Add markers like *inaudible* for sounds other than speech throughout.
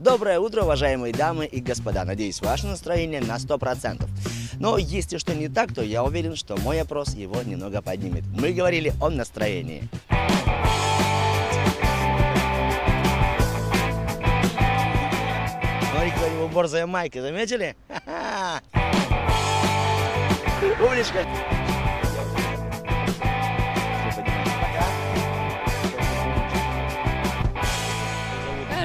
Доброе утро, уважаемые дамы и господа. Надеюсь, ваше настроение на 100%. Но если что не так, то я уверен, что мой опрос его немного поднимет. Мы говорили о настроении. Смотри, у него борзая майка, заметили? Ха-ха.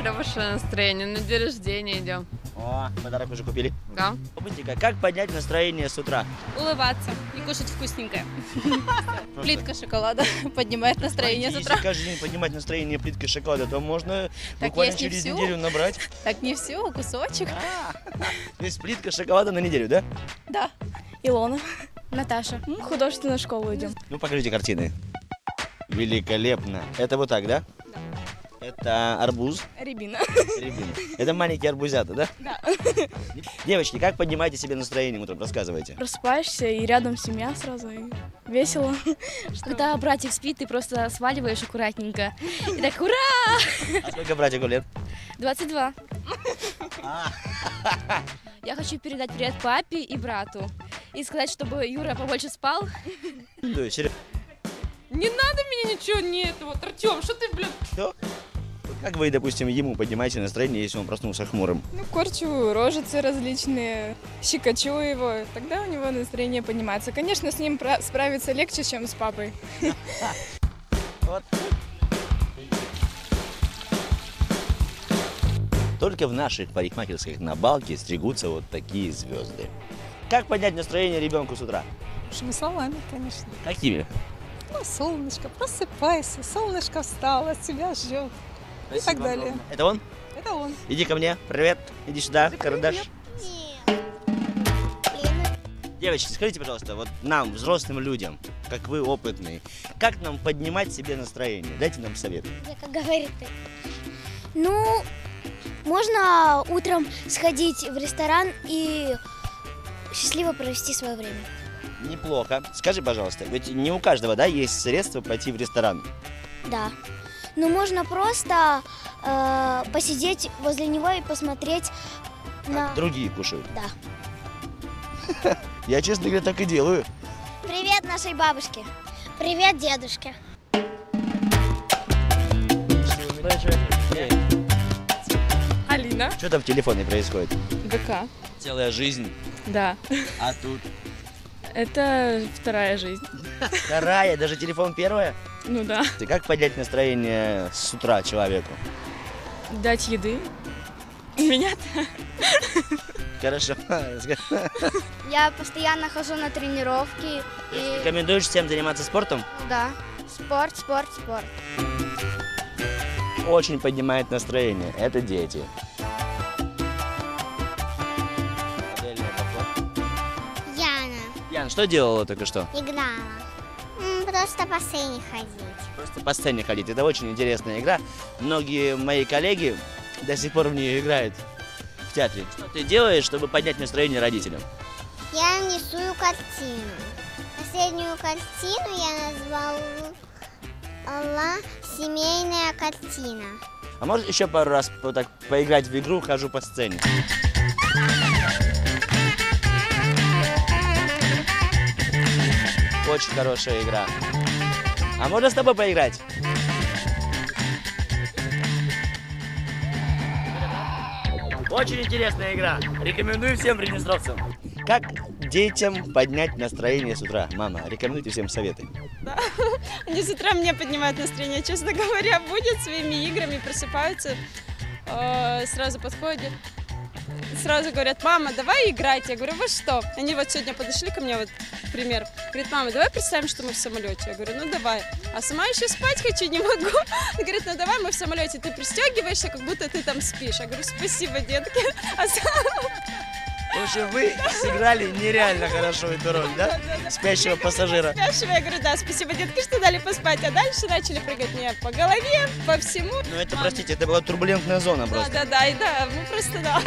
Умничка. Хорошее настроение, на день рождения идем. О, подарок уже купили. Да. Бутика, как поднять настроение с утра? Улыбаться и кушать вкусненькое. *laughs* Плитка шоколада *laughs* поднимает настроение с Если утра. каждый день поднимать настроение плиткой шоколада, то можно буквально через неделю набрать. *laughs* Так не все, кусочек. То есть плитка шоколада на неделю, да? Да. Илона. Наташа. В художественную школу идем. Ну, покажите картины. Великолепно. Это вот так, да? Это арбуз, Рябина. рябина. Это маленькие арбузята, да? Да. Девочки, как поднимаете себе настроение утром? Рассказывайте. Просыпаешься, и рядом семья сразу, и весело. Когда братик спит, ты просто сваливаешь аккуратненько. И так, ура! А сколько братику лет? 22. А. Я хочу передать привет папе и брату. И сказать, чтобы Юра побольше спал. Не надо меня ничего, не это вот, Артем, что ты, блин? Как вы, допустим, ему поднимаете настроение, если он проснулся хмурым? Ну, корчу рожицы различные, щекочу его, тогда у него настроение поднимается. Конечно, с ним пра- справиться легче, чем с папой. Вот. *laughs* Только в наших парикмахерских на балке стригутся вот такие звезды. Как поднять настроение ребенку с утра? Нашими словами, конечно. Какими? Ну, солнышко, просыпайся, солнышко встало, тебя ждет. И так далее. Это он? Это он. Иди ко мне. Привет. Иди сюда, карандаш. Девочки, скажите, пожалуйста, вот нам, взрослым людям, как вы опытные, как нам поднимать себе настроение? Дайте нам совет. Как говорит ты. Ну, можно утром сходить в ресторан и счастливо провести свое время. Неплохо. Скажи, пожалуйста, ведь не у каждого, да, есть средства пойти в ресторан? Да. Ну, можно просто э, посидеть возле него и посмотреть на... Другие кушают. Да. *laughs* Я, честно говоря, так и делаю. Привет нашей бабушке. Привет дедушке. Алина. Что там в телефоне происходит? ВК. Целая жизнь, Да. а тут Это вторая жизнь. вторая, даже телефон первая. Ну да. Ты как поднять настроение с утра человеку? Дать еды. Меня Хорошо. *laughs* Я постоянно хожу на тренировки. И Рекомендуешь всем заниматься спортом? да, спорт, спорт, спорт. Очень поднимает настроение. Это дети. Яна. Ян, что делала только что? Играла. Просто по сцене ходить. Просто по сцене ходить. Это очень интересная игра. Многие мои коллеги до сих пор в нее играют в театре. Что ты делаешь, чтобы поднять настроение родителям? Я рисую картину. Последнюю картину я назвала «Семейная картина». А можешь еще пару раз вот так поиграть в игру «Хожу по сцене»? Очень хорошая игра. А можно с тобой поиграть? Очень интересная игра. Рекомендую всем приднестровцам. Как детям поднять настроение с утра? Мама, рекомендуйте всем советы. *laughs* Они с утра мне поднимают настроение, честно говоря, будет своими играми, просыпаются, э, сразу подходят, сразу говорят, мама, давай играть. Я говорю, вы что? Они вот сегодня подошли ко мне, вот пример. Говорит, мама, давай представим, что мы в самолете. Я говорю, ну давай. А сама еще спать хочу, не могу. *laughs* Говорит, ну давай мы в самолете. Ты пристегиваешься, как будто ты там спишь. Я говорю, спасибо, детки. *laughs* А сам- В общем, вы сыграли нереально хорошо эту роль, да? Спящего пассажира. спрашиваю, я говорю, да, спасибо, детки, что дали поспать. А дальше начали прыгать мне по голове, по всему. Ну это, простите, это была турбулентная зона Да, просто. да, да, и да, мы просто, да.